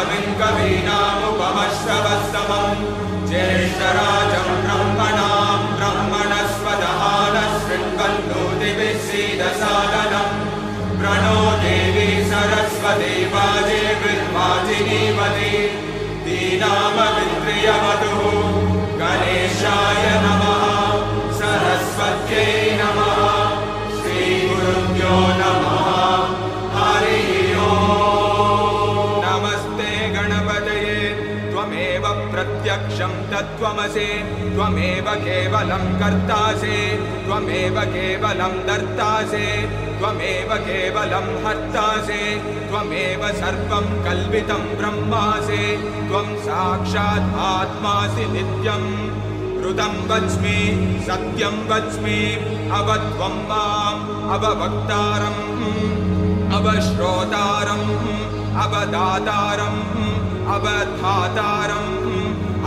कविम् कवीनामुपमश्रवस्तमम् ज्येष्ठराजम् ब्रह्मणाम् ्रह्मणाम् शृण्वन्नोतिभिः सीदसादनम् प्रणो देवी सरस्वती वाजे सरस्वदेवाजे दीना प्रत्यक्षं तत्त्वमसि त्वमेव केवलं कर्तासि त्वमेव केवलं दर्तासि त्वमेव केवलं हर्तासि त्वमेव सर्वं कल्पितं ब्रह्मासि त्वं साक्षात् आत्मासि नित्यम् ऋतं वच्मि सत्यं वच्मि अवत्वं माम् अववक्तारम् अवश्रोतारम् अवदातारम् अवधातारम्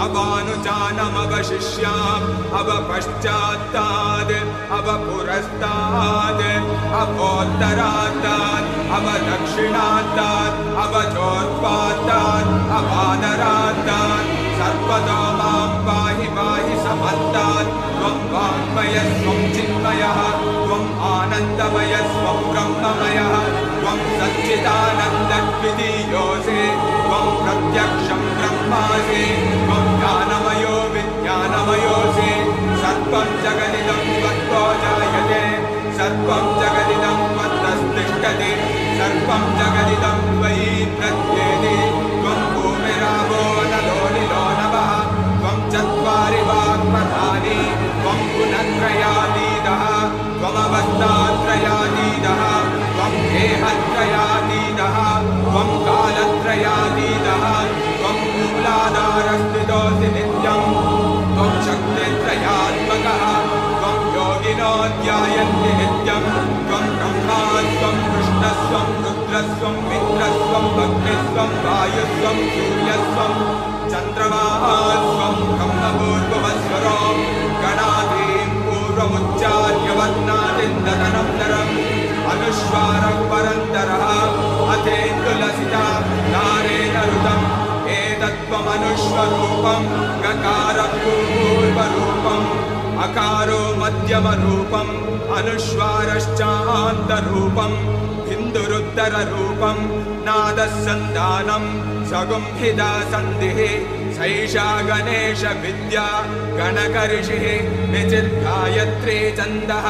अवानुजानमवशिष्याम् अवपश्चात्ताद् अवपुरस्ताद् अवोत्तरात्ताद् अवदक्षिणात्ताद् अवचोत्पात्ताद् अवादरात्ताद् सर्वतो मां पाहि पाहि समन्तात्। त्वं वाङ्मयस्वं चिन्मयः त्वम् आनन्दमयस्वं ब्रह्ममयः। त्वं सच्चिदानन्दद्वितीयोऽसि त्वं प्रत्यक्षं सर्वं जगदिदं त्वयि प्रत्येति त्वं भूमिरावो नलो निलो नवः त्वं कालत्रयातीतः त्वं मूलाधारस्थितोऽसि नित्यम् त्वं शक्तित्रयात्मकः त्वं योगिनो ध्यायन्ति नित्यम् त्वं ब्रह्मा त्वं कृष्णस्वं रुद्रस्वं मित्रस्वं भक्तिस्वं वायुस्वं सूर्यस्वं चन्द्रमास्वं ब्रह्मपूर्वस्वरो गणादीं पूर्वमुच्चार्य वर्णादिन्दनन्तरम् अनुस्वारः परन्तरः अथेन्दुलसिता नारेण ऋतम् एतत्त्वमनुष्वरूपं गकारपूर्वरूपम् अकारो मध्यमरूपम् अनुस्वारश्चान्तरूपम् हिन्दुरुत्तररूपम् नादः सन्धानम् सगुंहिता सन्धिः सैषा गणेशविद्या गणकऋषिः निचिद्गायत्री छन्दः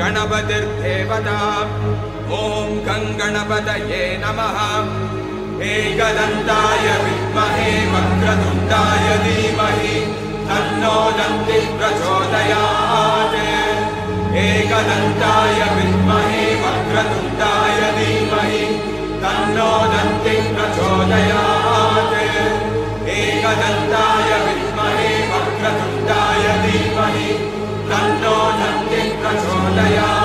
गणपतिर्देवता। ॐ गङ्गणपतये नमः। एकदन्ताय विद्महे वक्रतुण्डाय धीमहि एकदन्ताय विद्महे वक्रतुण्डाय धीमहि तन्नो दन्ति प्रचोदयात्। एकदन्ताय विद्महे वक्रतुण्डाय धीमहि तन्नो दन्ति प्रचोदयात्